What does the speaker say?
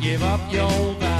Give up your vows.